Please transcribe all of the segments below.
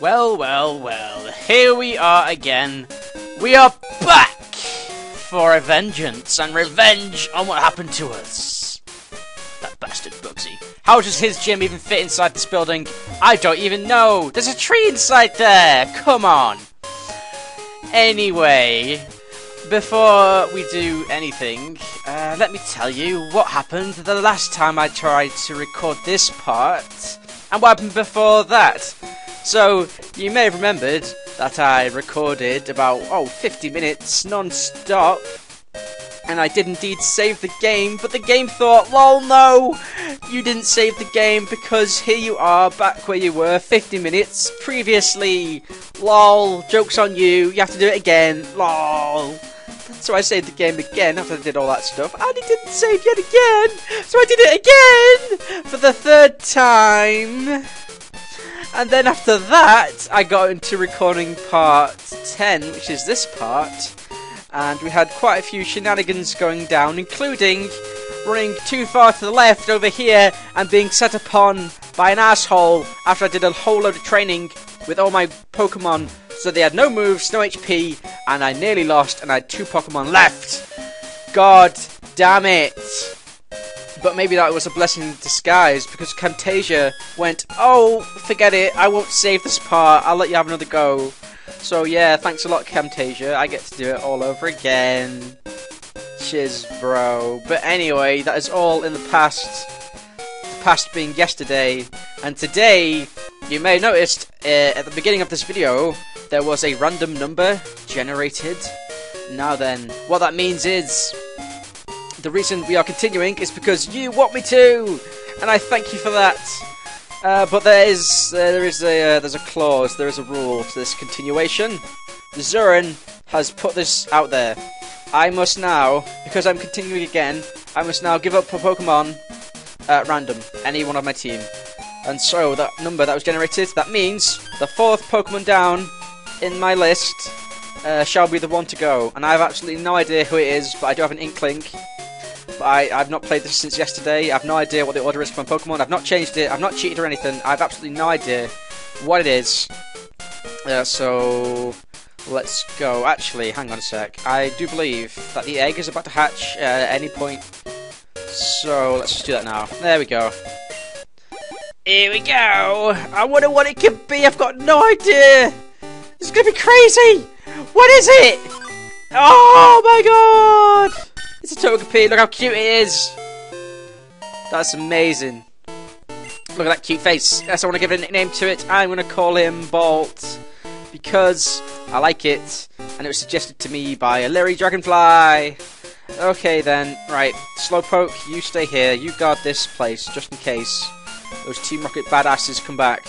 Well, well, well, here we are again. We are back for a vengeance and revenge on what happened to us. That bastard Bugsy. How does his gym even fit inside this building? I don't even know. There's a tree inside there. Come on. Anyway, before we do anything, uh, let me tell you what happened the last time I tried to record this part, and what happened before that. So, you may have remembered that I recorded about, oh, 50 minutes non-stop, and I did indeed save the game, but the game thought, lol, no, you didn't save the game because here you are, back where you were 50 minutes previously, lol, joke's on you, you have to do it again, lol. So I saved the game again after I did all that stuff, and it didn't save yet again, so I did it again for the third time. And then after that, I got into recording part 10, which is this part. And we had quite a few shenanigans going down, including running too far to the left over here and being set upon by an asshole after I did a whole load of training with all my Pokemon. So they had no moves, no HP, and I nearly lost, and I had two Pokemon left. God damn it. But maybe that was a blessing in disguise because Camtasia went, oh, forget it, I won't save this part, I'll let you have another go. So yeah, thanks a lot Camtasia, I get to do it all over again. Cheers, bro. But anyway, that is all in the past. Past being yesterday. And today, you may have noticed, uh, at the beginning of this video, there was a random number generated. Now then, what that means is, the reason we are continuing is because you want me to, and I thank you for that. Uh, but there is uh, there is a uh, there's a clause, there is a rule to this continuation. Zurin has put this out there. I must now, because I'm continuing again, I must now give up a Pokemon at random, any one of my team. And so that number that was generated, that means the fourth Pokemon down in my list uh, shall be the one to go. And I have absolutely no idea who it is, but I do have an inkling. But I, I've not played this since yesterday. I have no idea what the order is for Pokemon. I've not changed it. I've not cheated or anything. I have absolutely no idea what it is. Uh, so let's go. Actually, hang on a sec. I do believe that the egg is about to hatch uh, at any point. So let's just do that now. There we go. Here we go. I wonder what it could be. I've got no idea. It's gonna be crazy. What is it? Oh my god! It's a Togepi. Look how cute it is. That's amazing. Look at that cute face. Yes, I want to give it a nickname to it. I'm going to call him Bolt because I like it, and it was suggested to me by a Larry Dragonfly. Okay then, right. Slowpoke, you stay here. You guard this place just in case those Team Rocket badasses come back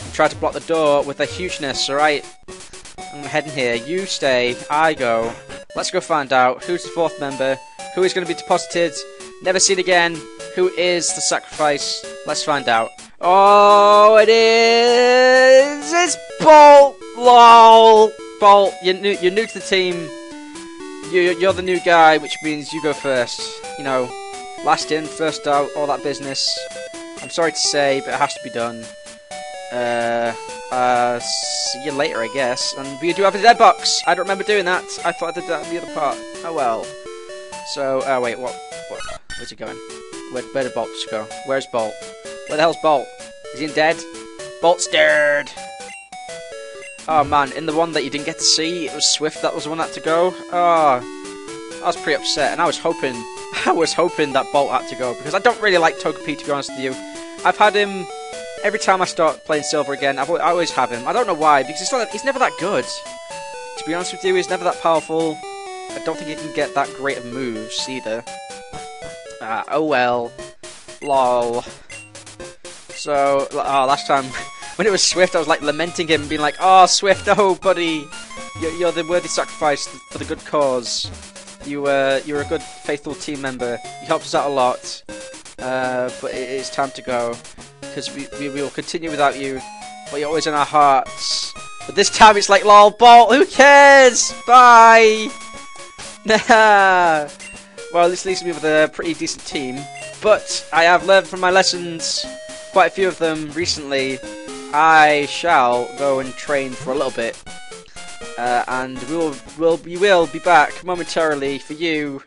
and try to block the door with their hugeness. All right. I'm heading here. You stay. I go. Let's go find out who's the fourth member, who is going to be deposited, never seen again, who is the sacrifice. Let's find out. Oh, it is. It's Bolt. Lol. Bolt, you're new, you're new to the team. You, you're the new guy, which means you go first. You know, last in, first out, all that business. I'm sorry to say, but it has to be done. Uh, uh, see you later, I guess. And we do have a dead box. I don't remember doing that. I thought I did that in the other part. Oh well. So, oh wait, what? What? Where's he going? Where, where did Bolt go? Where's Bolt? Where the hell's Bolt? Is he dead? Bolt's dead. Oh man, in the one that you didn't get to see, it was Swift that was the one that had to go. Oh, I was pretty upset, and I was hoping, I was hoping that Bolt had to go because I don't really like Togepi to be honest with you. I've had him every time I start playing Silver again. I've, I always have him. I don't know why because he's not, he's never that good. To be honest with you, he's never that powerful. I don't think he can get that great of moves either. Ah, oh well. Lol. So, oh, last time when it was Swift, I was like lamenting him, being like, "Oh, Swift, oh, buddy, you're, you're the worthy sacrifice for the good cause. You, uh, you're a good, faithful team member. You helped us out a lot, uh, but it is time to go because we, we, will continue without you. But you're always in our hearts. But this time it's like, lol, Bolt, who cares? Bye. Nah. well, this leaves me with a pretty decent team. But I have learned from my lessons, quite a few of them recently, I shall go and train for a little bit. Uh, and we will, will, we will be back momentarily for you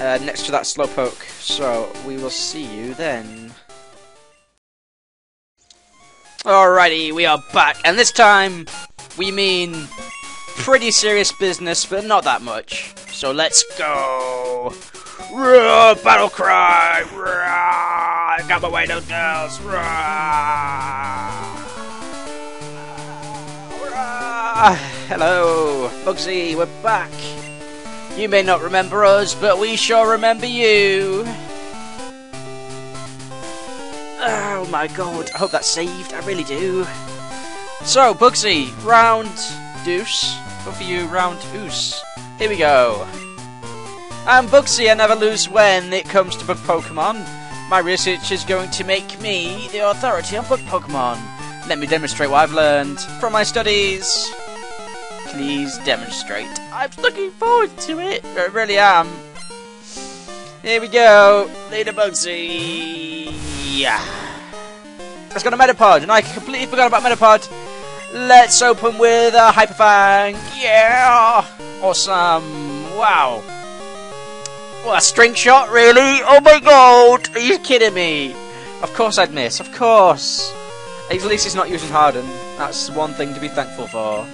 uh, next to that slowpoke. So we will see you then. Alrighty, we are back, and this time we mean pretty serious business, but not that much. So let's go! Roar, battle cry! Roar, got my white out girls! Hello, Bugsy, we're back. You may not remember us, but we sure remember you. Oh my god, I hope that's saved, I really do. So, Bugsy, round deuce. Go for you, round oos. Here we go. I'm Bugsy, I never lose when it comes to Pokemon. My research is going to make me the authority on bug Pokemon. Let me demonstrate what I've learned from my studies. Please demonstrate. I'm looking forward to it. I really am. Here we go. Leader Bugsy. Yeah. Let's go to Metapod, and I completely forgot about Metapod. Let's open with a Hyper Fang. Yeah. Awesome. Wow. What, a string shot, really? Oh my god! Are you kidding me? Of course I'd miss, of course! At least he's not using Harden. That's one thing to be thankful for.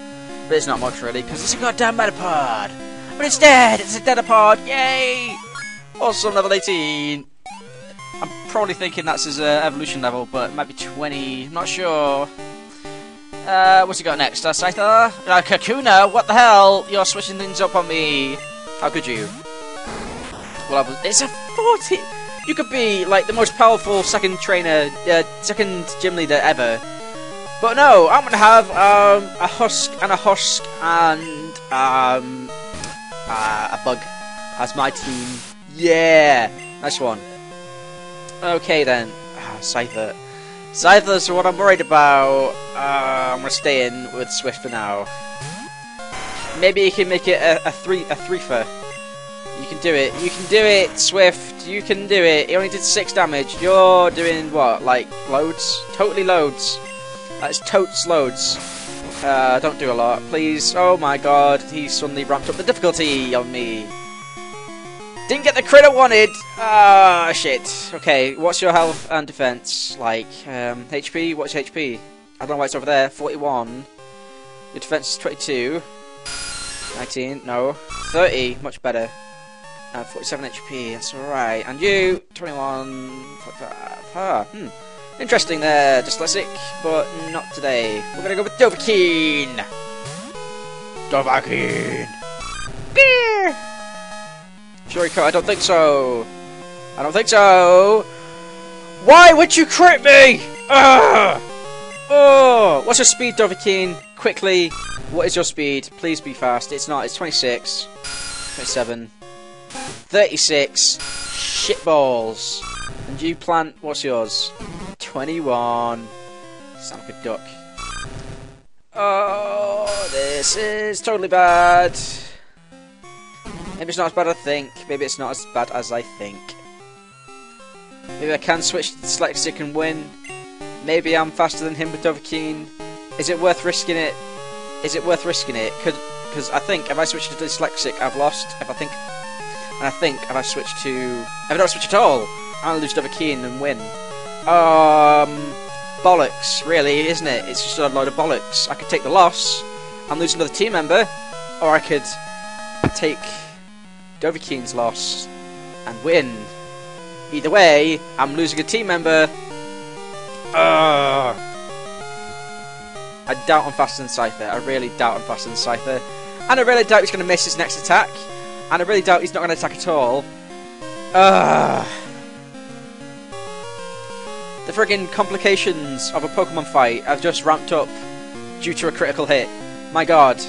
But it's not much, really, because it's a goddamn Metapod! But it's dead! It's a Dedapod! Yay! Awesome, level 18! I'm probably thinking that's his uh, evolution level, but it might be 20. I'm not sure. Uh, what's he got next? Uh, Scyther? Uh, Kakuna? What the hell? You're switching things up on me. How could you? Well, it's a 40. You could be like the most powerful second trainer, uh, second gym leader ever. But no, I'm gonna have um, a husk and a husk and um, uh, a bug as my team. Yeah, nice one. Okay then, ah, Scyther. Scyther's what I'm worried about. Uh, I'm gonna stay in with Swift for now. Maybe you can make it a, a three a threefer. You can do it. You can do it, Swift. You can do it. He only did six damage. You're doing what? Like loads? Totally loads. That's totes loads. Uh, don't do a lot, please. Oh my god, he suddenly ramped up the difficulty on me. Didn't get the crit I wanted. Ah, shit. Okay, what's your health and defense like? Um, HP. What's HP? I don't know why it's over there. 41. Your defense is 22. 19. No. 30. Much better. Uh, 47 HP, that's alright. And you, 21, 45. Ah, hmm. Interesting there, dyslexic, but not today. We're gonna go with Dovahkiin! Dovahkiin! Beer! Shuriko, I don't think so. I don't think so. Why would you crit me? Ugh! Oh! What's your speed, Dovahkiin? Quickly, what is your speed? Please be fast. It's not, it's 26. 27. 36 shitballs. And you plant, what's yours? 21. Sound like a duck. Oh, this is totally bad. Maybe it's not as bad as I think. Maybe it's not as bad as I think. Maybe I can switch to Dyslexic and win. Maybe I'm faster than him with Dovahkiin. Is it worth risking it? Is it worth risking it? Could Because I think if I switch to Dyslexic, I've lost. If I think and I think if I switch to... If I don't switch at all, I'll lose Dovahkiin and win. Um... Bollocks, really, isn't it? It's just a load of bollocks. I could take the loss and lose another team member, or I could take Dovahkiin's loss and win. Either way, I'm losing a team member. Ugh. I doubt I'm faster than Scyther. I really doubt I'm faster than Scyther. And I really doubt he's going to miss his next attack. And I really doubt he's not going to attack at all. Ugh. The friggin' complications of a Pokemon fight have just ramped up due to a critical hit. My god.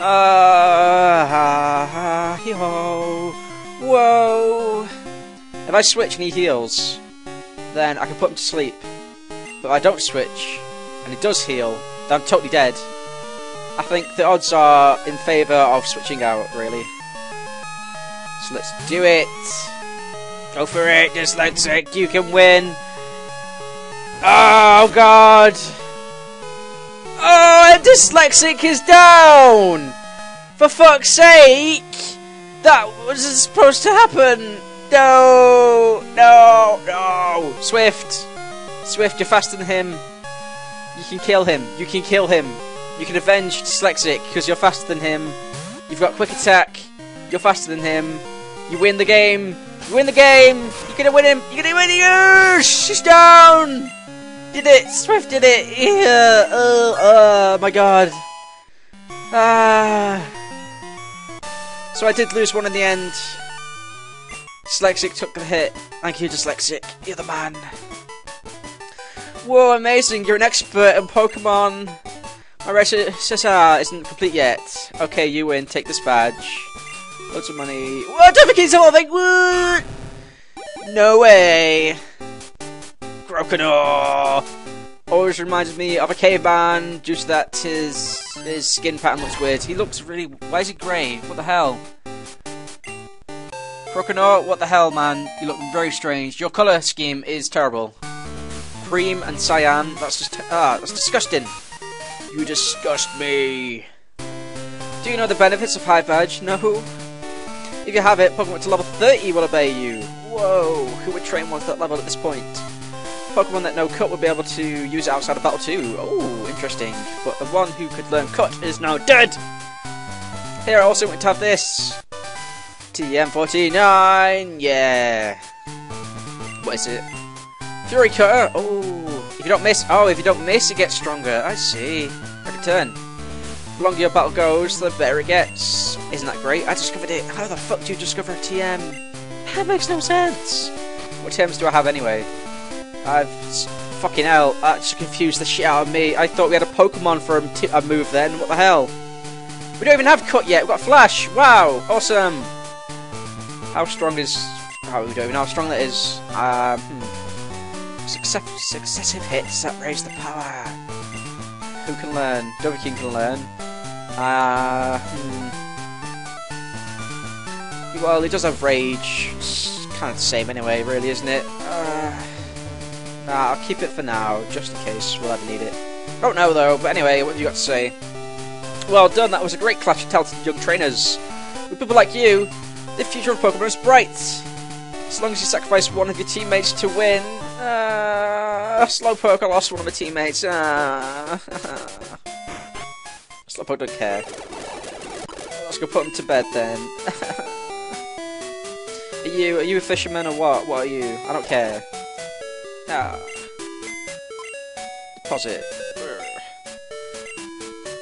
Uh, ha, ha. Whoa. If I switch and he heals, then I can put him to sleep. But I don't switch, and he does heal, then I'm totally dead. I think the odds are in favour of switching out, really. So let's do it. Go for it, Dyslexic, you can win. Oh god! Oh, and dyslexic is down! For fuck's sake! That wasn't supposed to happen! No! No! No! Swift! Swift, you're faster than him. You can kill him. You can kill him. You can avenge dyslexic because you're faster than him. You've got quick attack. You're faster than him. You win the game. You win the game. You're gonna win him. You're gonna win him. She's down. Did it. Swift did it. Yeah. Oh, oh my god. Ah. So I did lose one in the end. Dyslexic took the hit. Thank you, Dyslexic. You're the man. Whoa, amazing. You're an expert in Pokemon. My recital isn't complete yet. Okay, you win. Take this badge. Loads of money. What? Duplicate something! What? No way. Croconaw. Always reminds me of a caveman. Due to that, his his skin pattern looks weird. He looks really. Why is he grey? What the hell? Croconaw, what the hell, man? You look very strange. Your colour scheme is terrible. Cream and cyan. That's just ah, that's disgusting. You disgust me. Do you know the benefits of Hive Badge? No. If you have it, Pokemon to level 30 will obey you. Whoa, who would train one that level at this point? Pokemon that know Cut would be able to use it outside of battle too. Oh, interesting. But the one who could learn Cut is now dead! Here, I also want to have this. TM49, yeah. What is it? Fury Cutter. Oh, if you don't miss, oh, if you don't miss, it gets stronger. I see. Every turn. The longer your battle goes, the better it gets. Isn't that great? I discovered it. How the fuck do you discover a TM? That makes no sense. What TMs do I have anyway? I've fucking hell. That just confused the shit out of me. I thought we had a Pokemon for a, move then. What the hell? We don't even have Cut yet. We've got Flash. Wow, awesome. How strong is? How we don't even know how strong that is. Um, hmm. Success successive hits that raise the power. Who can learn? King can learn. Uh, hmm. Well, he does have rage. It's kind of the same anyway, really, isn't it? Uh, nah, I'll keep it for now, just in case we'll ever need it. I Don't know though, but anyway, what have you got to say? Well done, that was a great clash of talented young trainers. With people like you, the future of Pokemon is bright. As long as you sacrifice one of your teammates to win. Uh, Slowpoke, I lost one of my teammates. Uh, Slowpoke don't care. Let's go put him to bed then. are you are you a fisherman or what? What are you? I don't care. Ah. Deposit.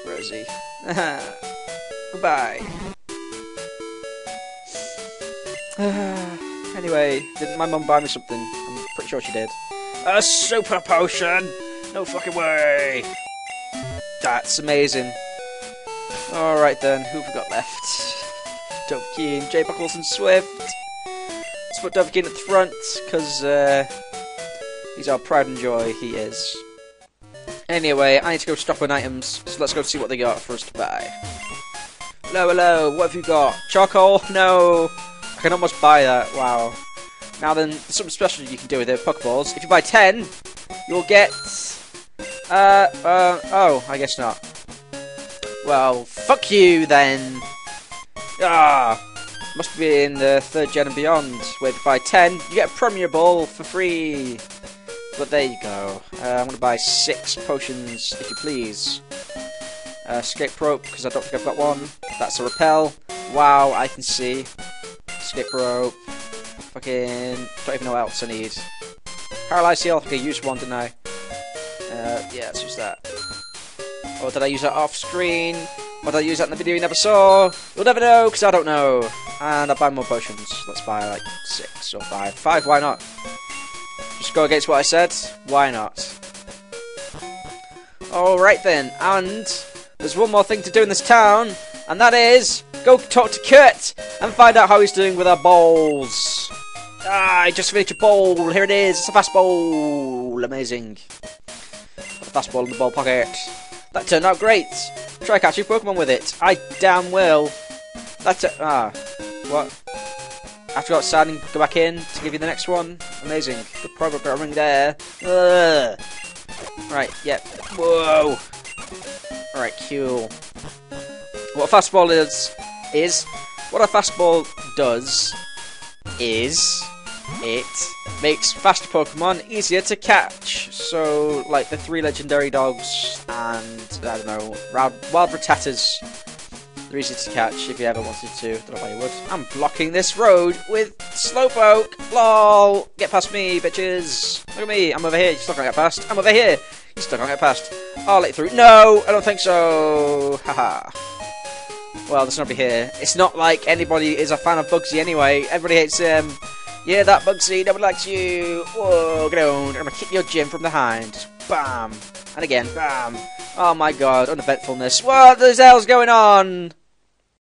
Where is he? Goodbye. anyway, didn't my mum buy me something? I'm pretty sure she did. A super potion! No fucking way! That's amazing. Alright then, who've we got left? Dovahkiin, J. Buckles and Swift. Let's put Dovahkiin at the front, because uh, he's our pride and joy, he is. Anyway, I need to go stop on items, so let's go see what they got for us to buy. Hello, hello, what have you got? Charcoal? No! I can almost buy that. Wow. Now then, something special you can do with the Pokeballs. If you buy 10, you'll get... Uh, uh, oh, I guess not. Well, fuck you then. Ah, must be in the third gen and beyond, where if you buy 10, you get a Premier Ball for free. But there you go. Uh, I'm going to buy six potions, if you please. Uh, escape rope, because I don't think I've got one. That's a repel. Wow, I can see. Skip rope. Fucking... Don't even know what else I need. Paralyze Heal. Okay, use one, didn't I? Uh, yeah, let's use that. Or did I use that off screen? Or did I use that in the video you never saw? You'll never know, because I don't know. And I'll buy more potions. Let's buy like six or five. Five, why not? Just go against what I said. Why not? Alright then, and there's one more thing to do in this town, and that is go talk to Kurt and find out how he's doing with our balls. Ah, I just finished a ball. Here it is. It's a fast ball. Amazing. Fast ball in the ball pocket. That turned out great. Try catching Pokemon with it. I damn will. That's it. Ah, what? I have to go back in to give you the next one. Amazing. The programming there. Ugh. Right, yep. Whoa! Alright, cool. What a fastball is, is, what a fastball does is, it makes faster Pokemon easier to catch. So, like the three legendary dogs and, I don't know, wild, wild Rattatas, they're easy to catch if you ever wanted to. Don't know why you would. I'm blocking this road with Slowpoke. LOL. Get past me, bitches. Look at me. I'm over here. You're still can't get past. I'm over here. You still can't get past. I'll let you through. No, I don't think so. Haha. Well, there's nobody here. It's not like anybody is a fan of Bugsy anyway. Everybody hates him. Yeah, that Bugsy. Nobody likes you. Whoa, get on. I'm gonna kick your gym from behind. Bam. And again. Bam. Oh my god, uneventfulness. What the hell's going on?